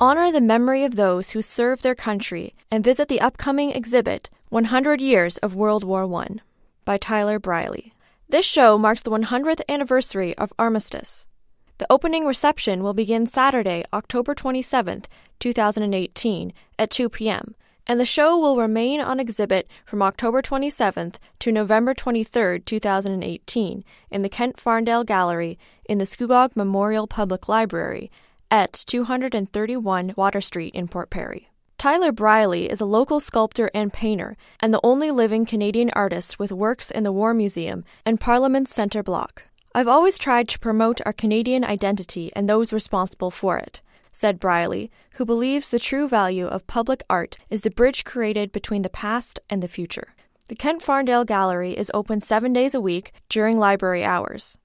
Honor the memory of those who served their country and visit the upcoming exhibit 100 Years of World War I by Tyler Briley. This show marks the 100th anniversary of Armistice. The opening reception will begin Saturday, October 27th, 2018, at 2 p.m., and the show will remain on exhibit from October 27th to November 23rd, 2018, in the Kent Farndale Gallery in the Scugog Memorial Public Library at 231 Water Street in Port Perry. Tyler Briley is a local sculptor and painter, and the only living Canadian artist with works in the War Museum and Parliament Centre Block. I've always tried to promote our Canadian identity and those responsible for it, said Briley, who believes the true value of public art is the bridge created between the past and the future. The Kent Farndale Gallery is open seven days a week during library hours.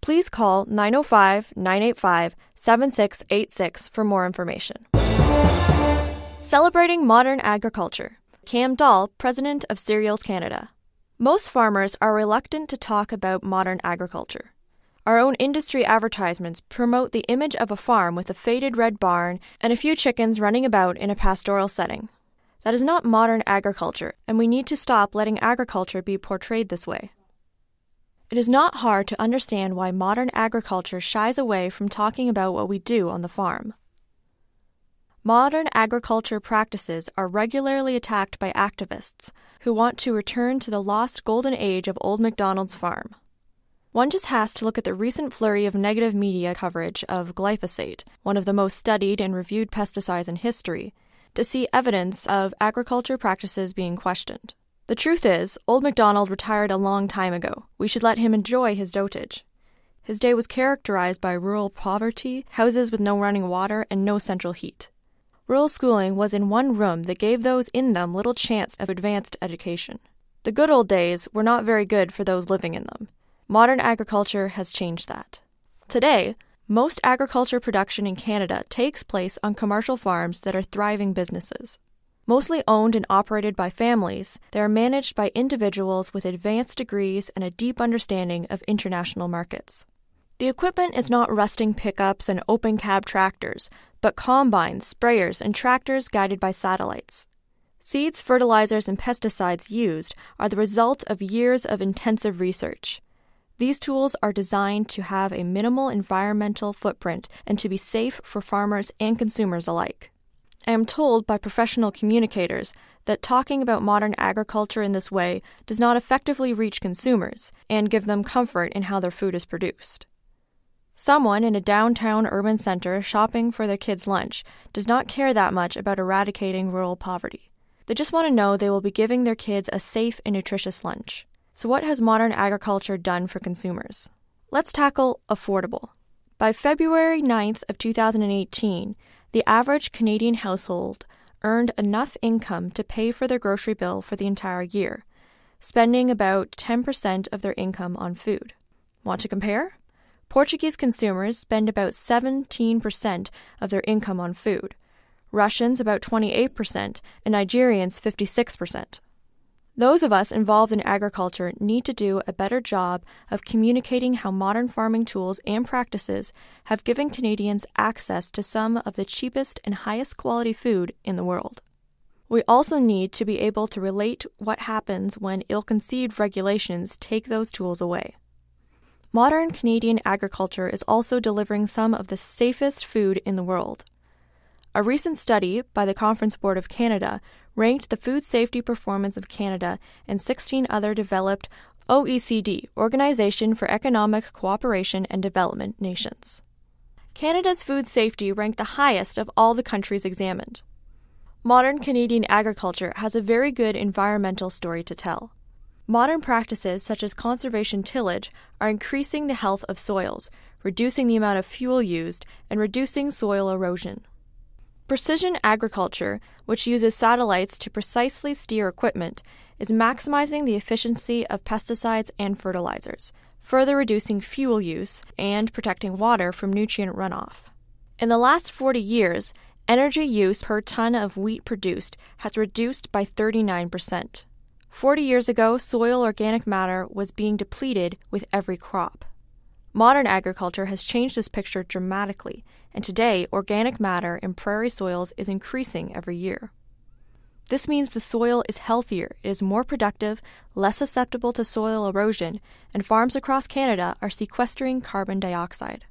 Please call 905 985 7686 for more information. Celebrating modern agriculture. Cam Dahl, President of Cereals Canada. Most farmers are reluctant to talk about modern agriculture. Our own industry advertisements promote the image of a farm with a faded red barn and a few chickens running about in a pastoral setting. That is not modern agriculture, and we need to stop letting agriculture be portrayed this way. It is not hard to understand why modern agriculture shies away from talking about what we do on the farm. Modern agriculture practices are regularly attacked by activists who want to return to the lost golden age of Old MacDonald's farm. One just has to look at the recent flurry of negative media coverage of glyphosate, one of the most studied and reviewed pesticides in history, to see evidence of agriculture practices being questioned. The truth is, Old MacDonald retired a long time ago. We should let him enjoy his dotage. His day was characterized by rural poverty, houses with no running water, and no central heat. Rural schooling was in one room that gave those in them little chance of advanced education. The good old days were not very good for those living in them. Modern agriculture has changed that. Today, most agriculture production in Canada takes place on commercial farms that are thriving businesses. Mostly owned and operated by families, they are managed by individuals with advanced degrees and a deep understanding of international markets. The equipment is not rusting pickups and open cab tractors, but combines, sprayers, and tractors guided by satellites. Seeds, fertilizers, and pesticides used are the result of years of intensive research. These tools are designed to have a minimal environmental footprint and to be safe for farmers and consumers alike. I am told by professional communicators that talking about modern agriculture in this way does not effectively reach consumers and give them comfort in how their food is produced. Someone in a downtown urban center shopping for their kids' lunch does not care that much about eradicating rural poverty. They just want to know they will be giving their kids a safe and nutritious lunch. So, what has modern agriculture done for consumers? Let's tackle affordable. By February 9th of 2018, the average Canadian household earned enough income to pay for their grocery bill for the entire year, spending about 10% of their income on food. Want to compare? Portuguese consumers spend about 17% of their income on food, Russians about 28%, and Nigerians 56%. Those of us involved in agriculture need to do a better job of communicating how modern farming tools and practices have given Canadians access to some of the cheapest and highest quality food in the world. We also need to be able to relate what happens when ill conceived regulations take those tools away. Modern Canadian agriculture is also delivering some of the safest food in the world. A recent study by the Conference Board of Canada ranked the food safety performance of Canada and 16 other developed OECD, Organization for Economic Cooperation and Development nations. Canada's food safety ranked the highest of all the countries examined. Modern Canadian agriculture has a very good environmental story to tell. Modern practices such as conservation tillage are increasing the health of soils, reducing the amount of fuel used, and reducing soil erosion. Precision agriculture, which uses satellites to precisely steer equipment, is maximizing the efficiency of pesticides and fertilizers, further reducing fuel use and protecting water from nutrient runoff. In the last 40 years, energy use per ton of wheat produced has reduced by 39%. 40 years ago, soil organic matter was being depleted with every crop. Modern agriculture has changed this picture dramatically and today organic matter in prairie soils is increasing every year. This means the soil is healthier, it is more productive, less susceptible to soil erosion, and farms across Canada are sequestering carbon dioxide.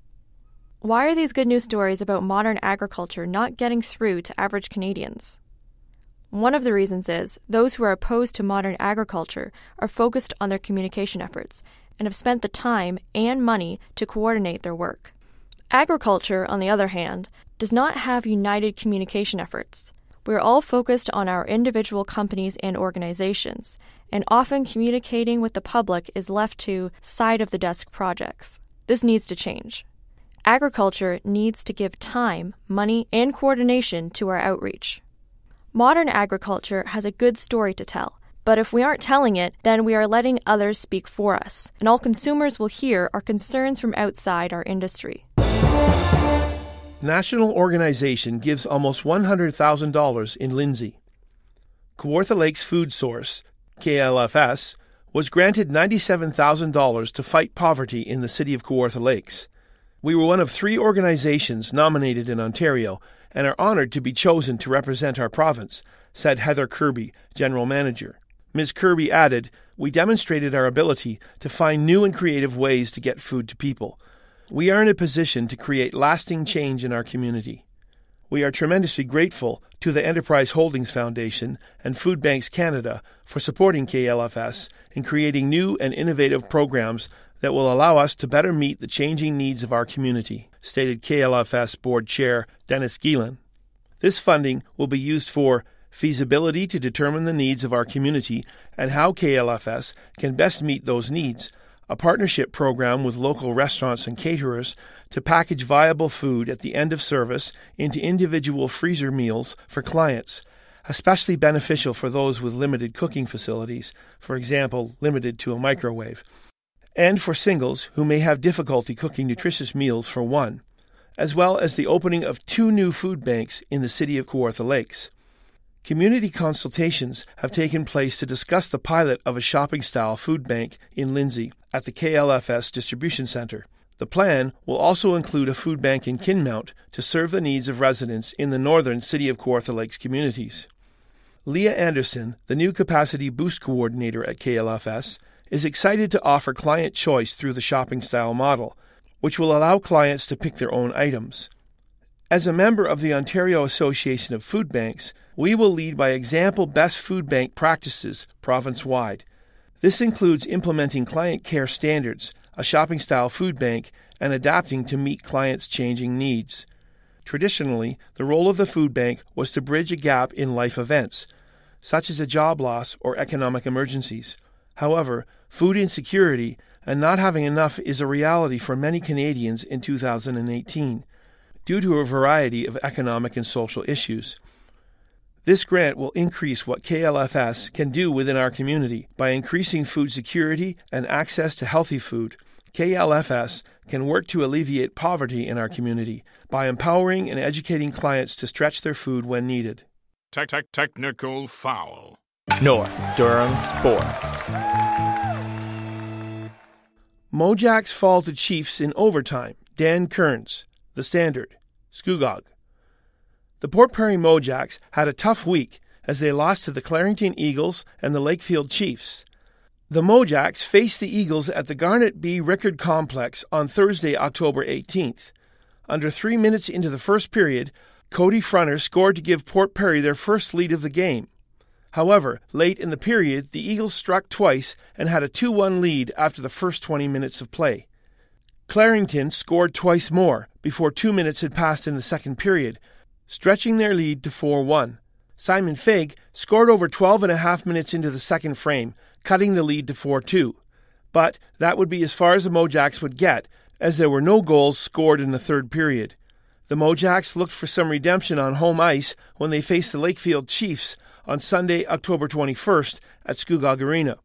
Why are these good news stories about modern agriculture not getting through to average Canadians? One of the reasons is those who are opposed to modern agriculture are focused on their communication efforts and have spent the time and money to coordinate their work. Agriculture, on the other hand, does not have united communication efforts. We are all focused on our individual companies and organizations, and often communicating with the public is left to side of the desk projects. This needs to change. Agriculture needs to give time, money, and coordination to our outreach. Modern agriculture has a good story to tell, but if we aren't telling it, then we are letting others speak for us, and all consumers will hear are concerns from outside our industry national organization gives almost $100,000 in Lindsay. Kawartha Lakes Food Source, KLFS, was granted $97,000 to fight poverty in the city of Kawartha Lakes. We were one of three organizations nominated in Ontario and are honored to be chosen to represent our province, said Heather Kirby, General Manager. Ms. Kirby added, We demonstrated our ability to find new and creative ways to get food to people. We are in a position to create lasting change in our community. We are tremendously grateful to the Enterprise Holdings Foundation and Food Banks Canada for supporting KLFS in creating new and innovative programs that will allow us to better meet the changing needs of our community, stated KLFS Board Chair Dennis Geelan. This funding will be used for feasibility to determine the needs of our community and how KLFS can best meet those needs a partnership program with local restaurants and caterers to package viable food at the end of service into individual freezer meals for clients, especially beneficial for those with limited cooking facilities, for example, limited to a microwave, and for singles who may have difficulty cooking nutritious meals for one, as well as the opening of two new food banks in the city of Kawartha Lakes. Community consultations have taken place to discuss the pilot of a shopping style food bank in Lindsay at the KLFS Distribution Centre. The plan will also include a food bank in Kinmount to serve the needs of residents in the northern City of Kawartha Lakes communities. Leah Anderson, the new Capacity Boost Coordinator at KLFS, is excited to offer client choice through the shopping style model, which will allow clients to pick their own items. As a member of the Ontario Association of Food Banks, we will lead by example best food bank practices province wide. This includes implementing client care standards, a shopping style food bank, and adapting to meet clients' changing needs. Traditionally, the role of the food bank was to bridge a gap in life events, such as a job loss or economic emergencies. However, food insecurity and not having enough is a reality for many Canadians in 2018 due to a variety of economic and social issues. This grant will increase what KLFS can do within our community by increasing food security and access to healthy food. KLFS can work to alleviate poverty in our community by empowering and educating clients to stretch their food when needed. Tech, tech, technical foul. North Durham Sports. Mojacks fall to Chiefs in overtime. Dan Kearns, The Standard. Scugog. The Port Perry Mojacks had a tough week as they lost to the Clarington Eagles and the Lakefield Chiefs. The Mojacks faced the Eagles at the Garnet B. Rickard Complex on Thursday, October 18th. Under three minutes into the first period, Cody Frunner scored to give Port Perry their first lead of the game. However, late in the period, the Eagles struck twice and had a 2 1 lead after the first 20 minutes of play. Clarington scored twice more before two minutes had passed in the second period, stretching their lead to 4 1. Simon Fig scored over 12 and a half minutes into the second frame, cutting the lead to 4 2. But that would be as far as the Mojacks would get, as there were no goals scored in the third period. The Mojacks looked for some redemption on home ice when they faced the Lakefield Chiefs on Sunday, October 21st at Scugog Arena.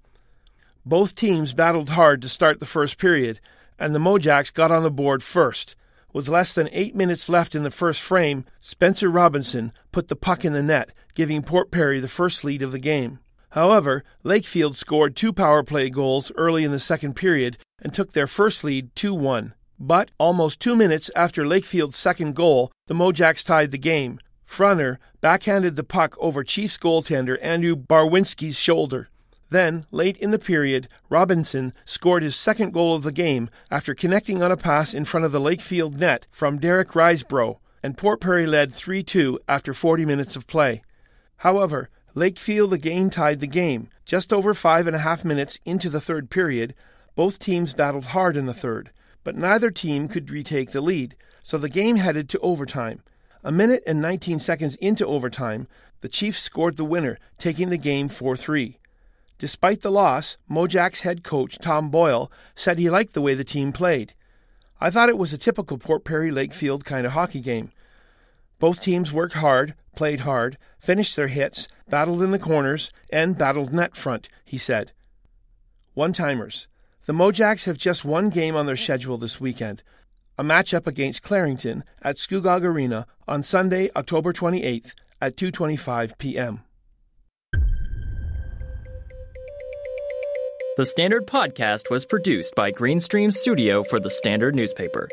Both teams battled hard to start the first period, and the Mojacks got on the board first. With less than eight minutes left in the first frame, Spencer Robinson put the puck in the net, giving Port Perry the first lead of the game. However, Lakefield scored two power play goals early in the second period and took their first lead 2 1. But almost two minutes after Lakefield's second goal, the Mojacks tied the game. Frunner backhanded the puck over Chiefs goaltender Andrew Barwinski's shoulder. Then, late in the period, Robinson scored his second goal of the game after connecting on a pass in front of the Lakefield net from Derek Risebrough, and Port Perry led 3 2 after 40 minutes of play. However, Lakefield again tied the game. Just over five and a half minutes into the third period, both teams battled hard in the third, but neither team could retake the lead, so the game headed to overtime. A minute and 19 seconds into overtime, the Chiefs scored the winner, taking the game 4 3. Despite the loss, Mojack's head coach Tom Boyle said he liked the way the team played. I thought it was a typical Port Perry Lakefield kind of hockey game. Both teams worked hard, played hard, finished their hits, battled in the corners, and battled net front, he said. One timers. The Mojacks have just one game on their schedule this weekend a matchup against Clarington at Scugog Arena on Sunday, October 28th at 2:25 p.m. The Standard Podcast was produced by GreenStreams Studio for the Standard newspaper.